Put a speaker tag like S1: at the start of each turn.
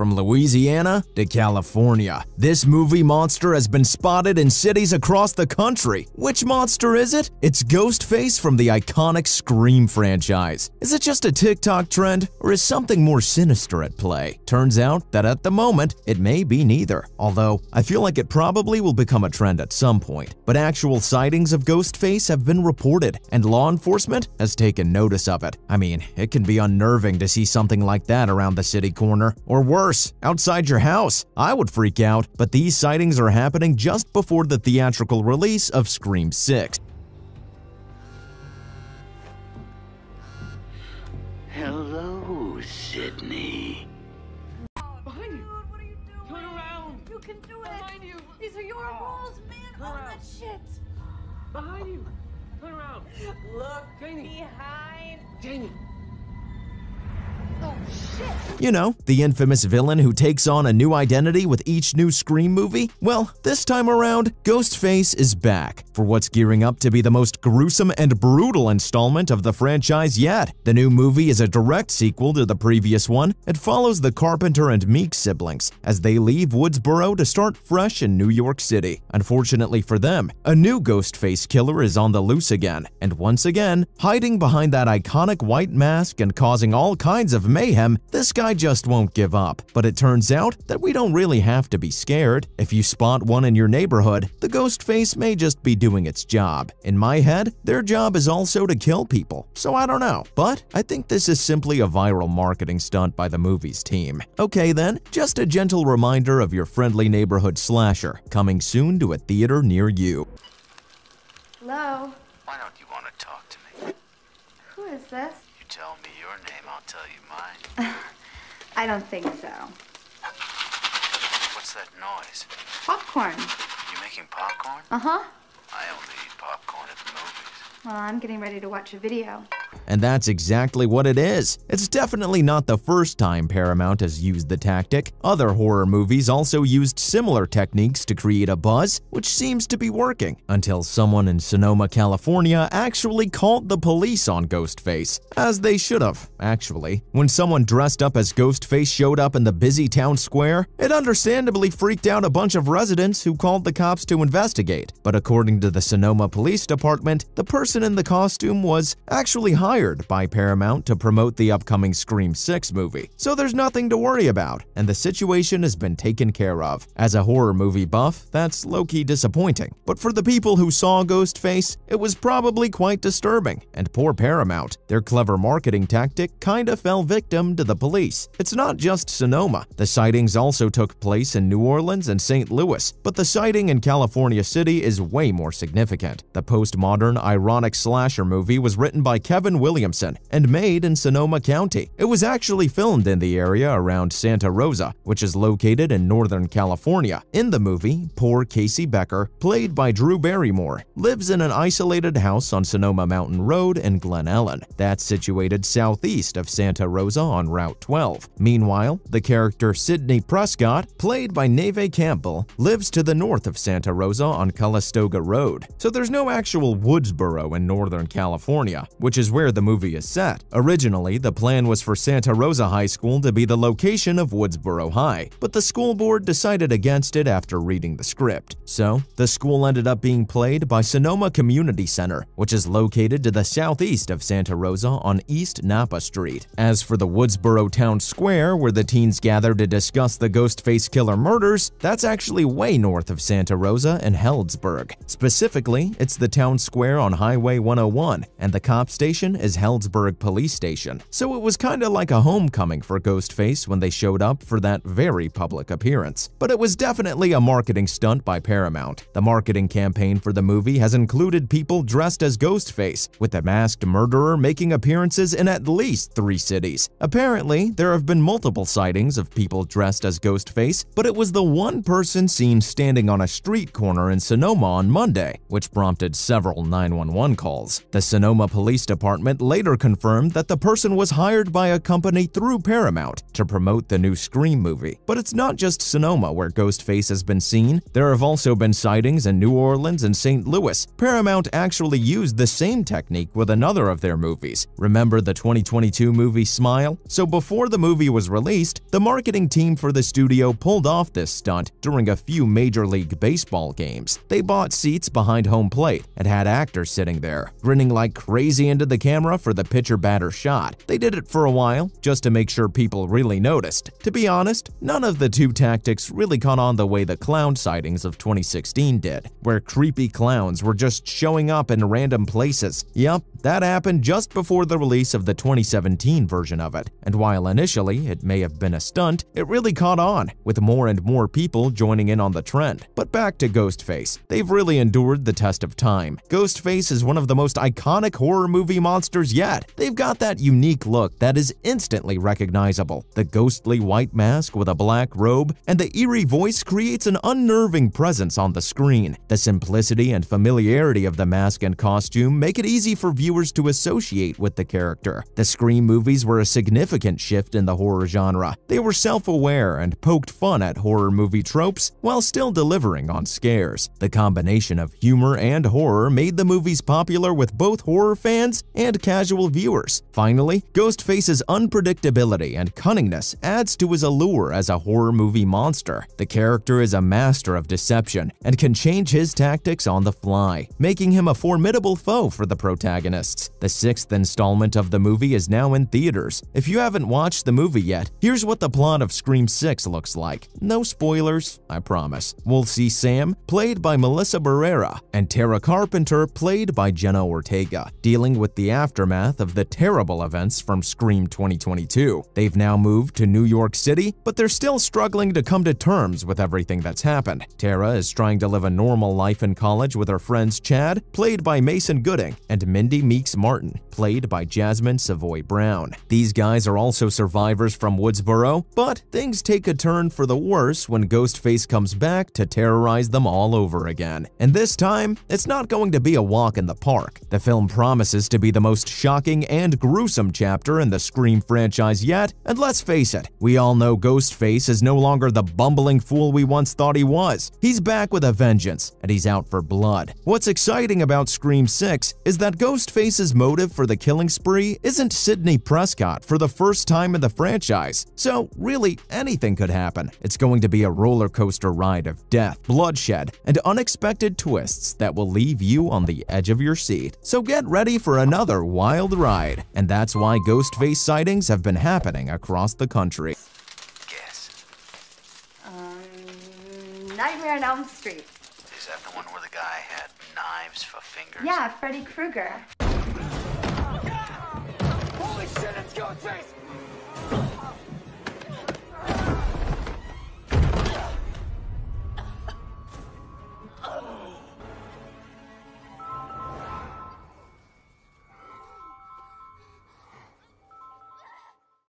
S1: From Louisiana to California, this movie monster has been spotted in cities across the country. Which monster is it? It's Ghostface from the iconic Scream franchise. Is it just a TikTok trend, or is something more sinister at play? Turns out that at the moment, it may be neither. Although, I feel like it probably will become a trend at some point. But actual sightings of Ghostface have been reported, and law enforcement has taken notice of it. I mean, it can be unnerving to see something like that around the city corner, or worse, outside your house. I would freak out, but these sightings are happening just before the theatrical release of Scream 6.
S2: Hello, Sidney.
S3: Behind you!
S4: What are you doing?
S3: Turn around!
S4: You can do it.
S3: Behind you!
S4: These are your rules, man.
S3: Turn
S4: All that shit.
S3: Behind you! Turn around!
S4: Look
S3: Jamie.
S4: behind.
S3: Jamie!
S1: You know, the infamous villain who takes on a new identity with each new Scream movie? Well, this time around, Ghostface is back for what's gearing up to be the most gruesome and brutal installment of the franchise yet. The new movie is a direct sequel to the previous one. It follows the Carpenter and Meeks siblings as they leave Woodsboro to start fresh in New York City. Unfortunately for them, a new Ghostface killer is on the loose again, and once again, hiding behind that iconic white mask and causing all kinds of mayhem, this guy just won't give up. But it turns out that we don't really have to be scared. If you spot one in your neighborhood, the ghost face may just be doing its job. In my head, their job is also to kill people, so I don't know. But I think this is simply a viral marketing stunt by the movie's team. Okay then, just a gentle reminder of your friendly neighborhood slasher, coming soon to a theater near you.
S4: Hello.
S2: Why don't you want to talk to me?
S4: Who is this?
S2: Tell me your name, I'll tell you mine.
S4: I don't think so.
S2: What's that noise?
S4: Popcorn.
S2: You making popcorn?
S4: Uh huh.
S2: I only eat popcorn at the movies.
S4: Well, I'm getting ready to watch a video.
S1: And that's exactly what it is. It's definitely not the first time Paramount has used the tactic. Other horror movies also used similar techniques to create a buzz, which seems to be working, until someone in Sonoma, California actually called the police on Ghostface. As they should have, actually. When someone dressed up as Ghostface showed up in the busy town square, it understandably freaked out a bunch of residents who called the cops to investigate. But according to the Sonoma Police Department, the person in the costume was actually hired by Paramount to promote the upcoming Scream 6 movie, so there's nothing to worry about, and the situation has been taken care of. As a horror movie buff, that's low-key disappointing, but for the people who saw Ghostface, it was probably quite disturbing, and poor Paramount, their clever marketing tactic kinda fell victim to the police. It's not just Sonoma, the sightings also took place in New Orleans and St. Louis, but the sighting in California City is way more significant. The postmodern, ironic slasher movie was written by Kevin Williamson and made in Sonoma County. It was actually filmed in the area around Santa Rosa, which is located in Northern California. In the movie, poor Casey Becker, played by Drew Barrymore, lives in an isolated house on Sonoma Mountain Road in Glen Ellen. That's situated southeast of Santa Rosa on Route 12. Meanwhile, the character Sidney Prescott, played by Neve Campbell, lives to the north of Santa Rosa on Calistoga Road. So there's no actual Woodsboro in Northern California, which is where the movie is set. Originally, the plan was for Santa Rosa High School to be the location of Woodsboro High, but the school board decided against it after reading the script. So, the school ended up being played by Sonoma Community Center, which is located to the southeast of Santa Rosa on East Napa Street. As for the Woodsboro Town Square, where the teens gather to discuss the Ghostface Killer murders, that's actually way north of Santa Rosa and Healdsburg. Specifically, it's the town square on Highway 101, and the cop station is Healdsburg Police Station. So it was kinda like a homecoming for Ghostface when they showed up for that very public appearance. But it was definitely a marketing stunt by Paramount. The marketing campaign for the movie has included people dressed as Ghostface, with the masked murderer making appearances in at least three cities. Apparently, there have been multiple sightings of people dressed as Ghostface, but it was the one person seen standing on a street corner in Sonoma on Monday, which prompted several 911 calls. The Sonoma Police Department department later confirmed that the person was hired by a company through Paramount to promote the new Scream movie. But it's not just Sonoma where Ghostface has been seen. There have also been sightings in New Orleans and St. Louis. Paramount actually used the same technique with another of their movies. Remember the 2022 movie Smile? So before the movie was released, the marketing team for the studio pulled off this stunt during a few Major League Baseball games. They bought seats behind home plate and had actors sitting there, grinning like crazy into the camera for the pitcher-batter shot. They did it for a while, just to make sure people really noticed. To be honest, none of the two tactics really caught on the way the clown sightings of 2016 did, where creepy clowns were just showing up in random places. Yup, that happened just before the release of the 2017 version of it, and while initially it may have been a stunt, it really caught on, with more and more people joining in on the trend. But back to Ghostface. They've really endured the test of time. Ghostface is one of the most iconic horror movie monsters yet. They've got that unique look that is instantly recognizable. The ghostly white mask with a black robe and the eerie voice creates an unnerving presence on the screen. The simplicity and familiarity of the mask and costume make it easy for viewers to associate with the character. The Scream movies were a significant shift in the horror genre. They were self-aware and poked fun at horror movie tropes while still delivering on scares. The combination of humor and horror made the movies popular with both horror fans and casual viewers. Finally, Ghostface's unpredictability and cunningness adds to his allure as a horror movie monster. The character is a master of deception and can change his tactics on the fly, making him a formidable foe for the The sixth installment of the movie is now in theaters. If you haven't watched the movie yet, here's what the plot of Scream 6 looks like. No spoilers, I promise. We'll see Sam, played by Melissa Barrera, and Tara Carpenter, played by Jenna Ortega, dealing with the aftermath of the terrible events from Scream 2022. They've now moved to New York City, but they're still struggling to come to terms with everything that's happened. Tara is trying to live a normal life in college with her friends Chad, played by Mason Gooding, and Mindy Meeks Martin, played by Jasmine Savoy Brown. These guys are also survivors from Woodsboro, but things take a turn for the worse when Ghostface comes back to terrorize them all over again. And this time, it's not going to be a walk in the park. The film promises to be the most shocking and gruesome chapter in the Scream franchise yet, and let's face it, we all know Ghostface is no longer the bumbling fool we once thought he was. He's back with a vengeance, and he's out for blood. What's exciting about Scream 6 is that Ghostface's motive for the killing spree isn't Sidney Prescott for the first time in the franchise, so really anything could happen. It's going to be a roller coaster ride of death, bloodshed, and unexpected twists that will leave you on the edge of your seat. So get ready for another wild ride, and that's why Ghostface sightings have been happening across the country.
S2: Guess.
S4: Um, Nightmare on Elm Street.
S2: Is that the one where the guy had knives for fingers?
S4: Yeah, Freddy Krueger.
S3: Shit, it's Ghostface!